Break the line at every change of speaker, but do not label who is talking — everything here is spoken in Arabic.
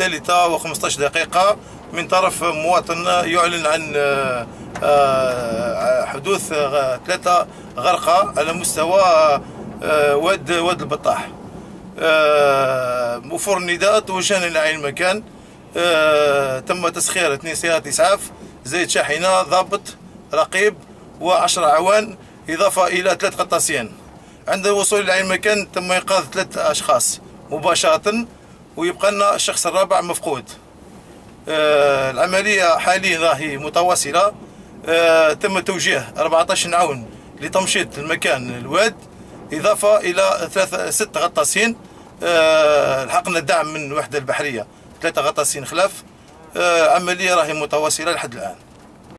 الثالثة و15 دقيقة من طرف مواطن يعلن عن آه، آه، حدوث آه، ثلاثة غرقى على مستوى واد واد البطاح. وفور النداء توجهنا إلى عين المكان. تم تسخير اثنين سيارات إسعاف زيت شاحنة ضابط رقيب وعشرة عوان إضافة إلى ثلاث غطاسين. عند الوصول إلى عين المكان تم إنقاذ ثلاث أشخاص مباشرة ويبقى لنا الشخص الرابع مفقود. آه العملية حاليا راهي متواصلة. آه تم توجيه 14 عون لتمشيط المكان الواد إضافة إلى ثلاثة ست غطاسين آه لحقنا الدعم من الوحدة البحرية. ثلاثة غطاسين خلاف آه عملية راهي متواصلة لحد الآن.